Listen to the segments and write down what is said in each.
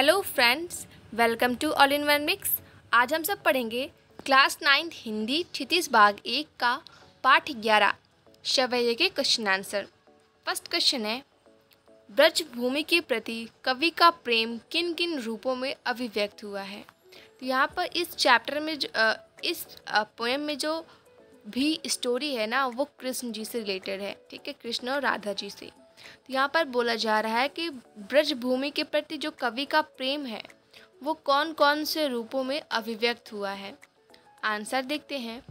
Hello friends, welcome to all in one mix. आज हम सब पढ़ेंगे क्लास नाइन्थ हिंदी क्षितिज भाग एक का पाठ ग्यारह, शवैया के क्वेश्चन आंसर फ़र्स्ट क्वेश्चन है ब्रज भूमि के प्रति कवि का प्रेम किन किन रूपों में अभिव्यक्त हुआ है? तो यहाँ पर इस चैप्टर में जो इस पोएम में जो भी स्टोरी है ना, वो कृष्ण जी से रिलेटेड है, ठीक है? कृष्ण और राधा जी से। तो यहाँ पर बोला जा रहा है कि ब्रज भूमि के प्रति जो कवि का प्रेम है, वो कौन कौन से रूपों में अभिव्यक्त हुआ है? आंसर देखते हैं।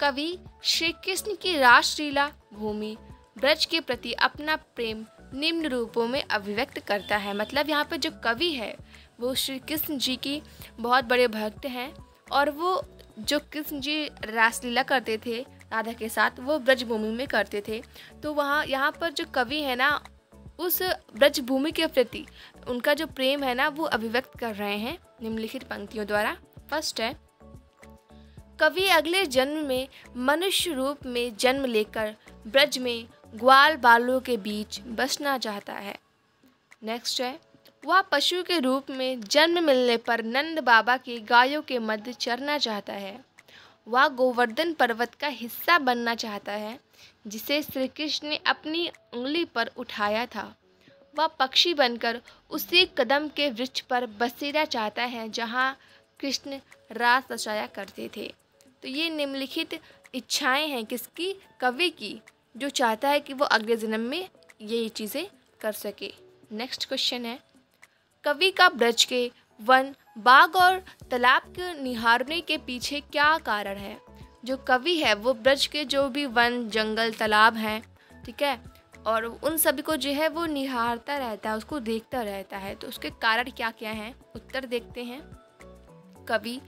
कवि श्री कृष्ण की रासलीला भूमि ब्रज के प्रति अपना प्रेम निम्न रूपों में अभिव्यक्त करता है। मतलब यहाँ पर जो कवि है, वो श्री कृष्ण जी की बहुत बड़े भक्त हैं और वो जो कृष्ण जी रासलीला करते थे राधा के साथ वो ब्रज भूमि में करते थे। तो वहाँ, यहाँ पर जो कवि है ना, उस ब्रज भूमि के प्रति उनका जो प्रेम है ना, वो अभिव्यक्त कर रहे हैं निम्नलिखित पंक्तियों द्वारा। फ़र्स्ट है, कवि अगले जन्म में मनुष्य रूप में जन्म लेकर ब्रज में ग्वाल बालों के बीच बसना चाहता है। नेक्स्ट है, वह पशु के रूप में जन्म मिलने पर नंद बाबा की गायों के मध्य चरना चाहता है। वह गोवर्धन पर्वत का हिस्सा बनना चाहता है, जिसे श्री कृष्ण ने अपनी उंगली पर उठाया था। वह पक्षी बनकर उसी कदम के वृक्ष पर बसेरा चाहता है, जहाँ कृष्ण रास रचाया करते थे। तो ये निम्नलिखित इच्छाएँ हैं किसकी? कवि की, जो चाहता है कि वो अगले जन्म में ये चीज़ें कर सके। नेक्स्ट क्वेश्चन है। कवि का ब्रज के वन बाग और तालाब के निहारने के पीछे क्या कारण है? जो कवि है, वो ब्रज के जो भी वन, जंगल, तालाब हैं, ठीक है? और उन सभी को जो है, वो निहारता रहता है, उसको देखता रहता है। तो उसके कारण क्या क्या हैं? उत्तर देखते हैं। कवि,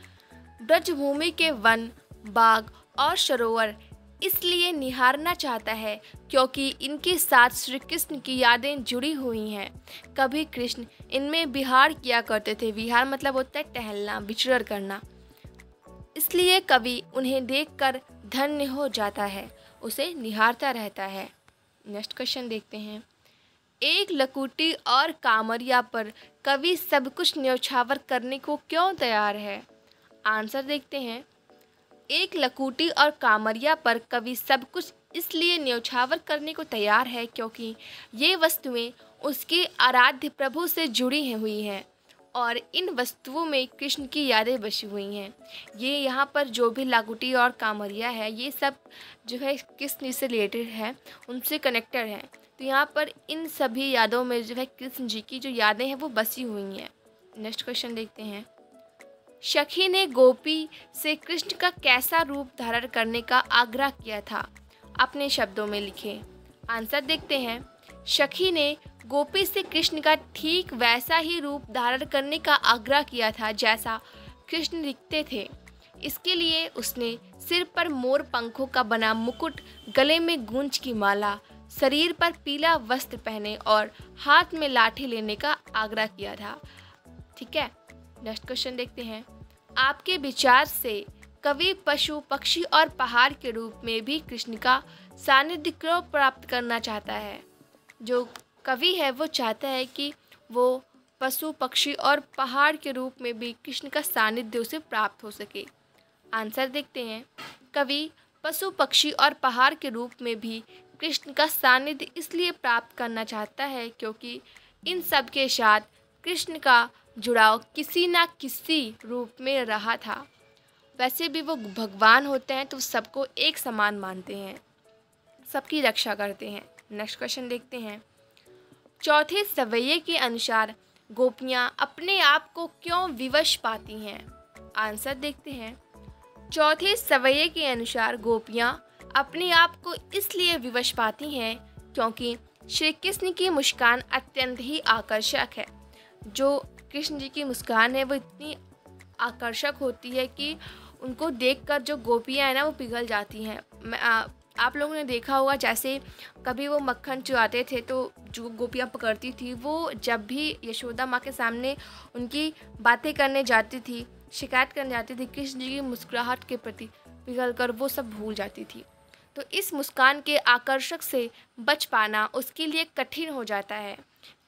ब्रजभूमि के वन बाग और सरोवर इसलिए निहारना चाहता है क्योंकि इनके साथ श्री कृष्ण की यादें जुड़ी हुई हैं। कभी कृष्ण इनमें विहार किया करते थे। विहार मतलब होता है टहलना विचरण करना। इसलिए कवि उन्हें देखकर धन्य हो जाता है, उसे निहारता रहता है। नेक्स्ट क्वेश्चन देखते हैं। एक लकुटी और कामरिया पर कवि सब कुछ न्यौछावर करने को क्यों तैयार है? आंसर देखते हैं। एक लकूटी और कामरिया पर कवि सब कुछ इसलिए न्यौछावर करने को तैयार है क्योंकि ये वस्तुएँ उसके आराध्य प्रभु से जुड़ी हुई हैं और इन वस्तुओं में कृष्ण की यादें बसी हुई हैं। ये यहाँ पर जो भी लाकुटी और कामरिया है, ये सब जो है कृष्ण से रिलेटेड है, उनसे कनेक्टेड है। तो यहाँ पर इन सभी यादों में जो है कृष्ण जी की जो यादें हैं, वो बसी हुई हैं। नेक्स्ट क्वेश्चन देखते हैं। सखी ने गोपी से कृष्ण का कैसा रूप धारण करने का आग्रह किया था, अपने शब्दों में लिखे। आंसर देखते हैं। शखी ने गोपी से कृष्ण का ठीक वैसा ही रूप धारण करने का आग्रह किया था, जैसा कृष्ण दिखते थे। इसके लिए उसने सिर पर मोर पंखों का बना मुकुट, गले में गूंज की माला, शरीर पर पीला वस्त्र पहने और हाथ में लाठी लेने का आग्रह किया था। ठीक है, नेक्स्ट क्वेश्चन देखते हैं। आपके विचार से कवि, पशु, पक्षी और पहाड़ के रूप में भी कृष्ण का सानिध्य क्यों प्राप्त करना चाहता है। जो कवि है, वो चाहता है कि वो पशु, पक्षी और पहाड़ के रूप में भी कृष्ण का सानिध्य उसे प्राप्त हो सके। आंसर देखते हैं। कवि, पशु, पक्षी और पहाड़ के रूप में भी कृष्ण का सानिध्य इसलिए प्राप्त करना चाहता है क्योंकि इन सब के साथ कृष्ण का जुड़ाव किसी ना किसी रूप में रहा था। वैसे भी वो भगवान होते हैं तो सबको एक समान मानते हैं। सबकी रक्षा करते हैं। नेक्स्ट क्वेश्चन देखते हैं। चौथे सवैये के अनुसार गोपियाँ अपने आप को क्यों विवश पाती हैं? आंसर देखते हैं। चौथे सवैये के अनुसार गोपियाँ अपने आप को इसलिए विवश पाती हैं क्योंकि श्री कृष्ण की मुस्कान अत्यंत ही आकर्षक है, जो कृष्ण जी की मुस्कान है, वो इतनी आकर्षक होती है कि उनको देखकर जो गोपियाँ हैं ना, वो पिघल जाती हैं। आप लोगों ने देखा होगा, जैसे कभी वो मक्खन चुराते थे तो जो गोपियाँ पकड़ती थी, वो जब भी यशोदा माँ के सामने उनकी बातें करने जाती थी, शिकायत करने जाती थी, कृष्ण जी की मुस्कुराहट के प्रति पिघल कर वो सब भूल जाती थी। तो इस मुस्कान के आकर्षक से बच पाना उसके लिए कठिन हो जाता है।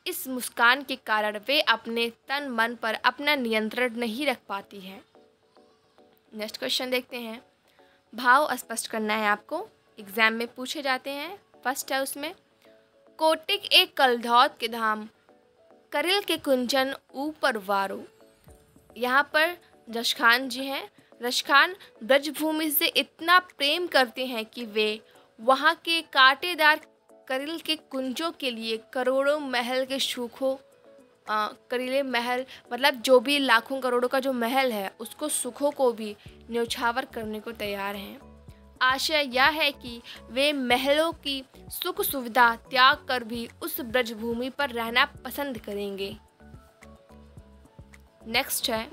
इस मुस्कान के कारण वे अपने तन मन पर अपना नियंत्रण नहीं रख पाती हैं। नेक्स्ट क्वेश्चन देखते हैं। भाव स्पष्ट करना है आपको। एग्ज़ाम में पूछे जाते हैं। फ़र्स्ट है उसमें, कोटिक एक कलधौत के धाम, करिल के कुंचन ऊपर वारो। यहाँ पर रशखान जी हैं। रशखान ब्रजभूमि से इतना प्रेम करते हैं कि वे वहाँ के कांटेदार करिल के कुंजों के लिए करोड़ों महल के सुखों करीले महल मतलब जो भी लाखों करोड़ों का जो महल है, उसको सुखों को भी न्यौछावर करने को तैयार हैं। आशय यह है कि वे महलों की सुख सुविधा त्याग कर भी उस ब्रजभूमि पर रहना पसंद करेंगे। नेक्स्ट है,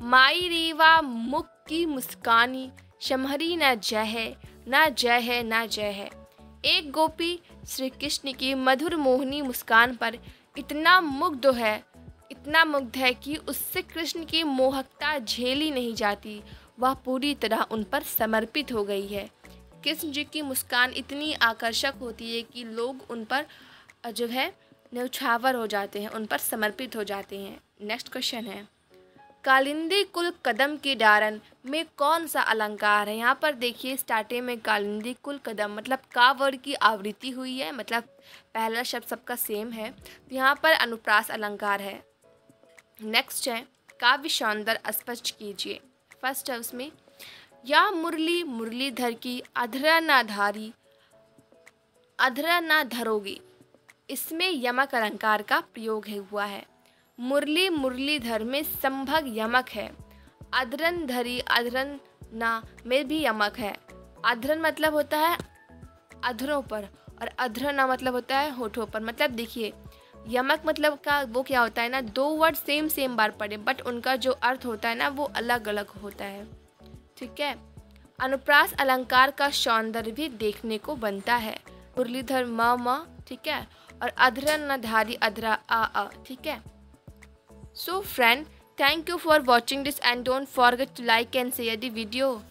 माई रीवा मुख की मुस्कानी, शमहरी न जय है, न जय है, न जय है। एक गोपी श्री कृष्ण की मधुर मोहनी मुस्कान पर इतना मुग्ध है, इतना मुग्ध है कि उससे कृष्ण की मोहकता झेली नहीं जाती। वह पूरी तरह उन पर समर्पित हो गई है। कृष्ण जी की मुस्कान इतनी आकर्षक होती है कि लोग उन पर, जो है, न्यौछावर हो जाते हैं, उन पर समर्पित हो जाते हैं। नेक्स्ट क्वेश्चन है। कालिंदी कुल कदम की डारन में कौन सा अलंकार है? यहाँ पर देखिए, स्टार्टिंग में कालिंदी कुल कदम मतलब का वर्ड की आवृत्ति हुई है मतलब पहला शब्द सबका सेम है। तो यहाँ पर अनुप्रास अलंकार है। नेक्स्ट है, काव्य सौंदर्य स्पष्ट कीजिए। फ़र्स्ट है उसमें, या मुरली मुरलीधर की, अधरा ना धारी, अधरा ना धरोगी, इसमें यमक अलंकार का प्रयोग हुआ है। मुरली मुरलीधर में संभग यमक है। अधरन धरी अधरन ना में भी यमक है। अधरन मतलब होता है अधरों पर और अधरना मतलब होता है होठों पर। मतलब देखिए, यमक मतलब का वो क्या होता है ना, दो वर्ड सेम सेम बार पढ़े बट उनका जो अर्थ होता है ना, वो अलग अलग होता है। ठीक है? अनुप्रास अलंकार का सौंदर्य भी देखने को बनता है। मुरलीधर म म, ठीक है? और अधरन न धारी अधरा, आ अ ठीक है? So friend, thank you for watching this and don't forget to like and share the video.